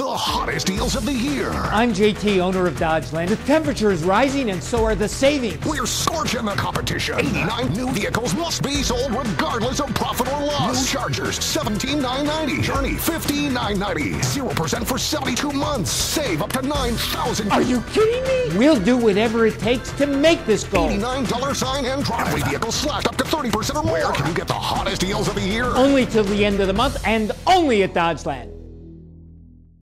the hottest deals of the year. I'm JT, owner of Dodgeland. The temperature is rising and so are the savings. We're scorching the competition. 89 new vehicles must be sold regardless of profit or loss. New Chargers, 17990 Journey, 15990 0% for 72 months. Save up to 9000 Are you kidding me? We'll do whatever it takes to make this goal. $89 sign and driveway vehicles slashed up to 30% or more. Where can you get the hottest deals of the year? Only till the end of the month and only at Dodgeland.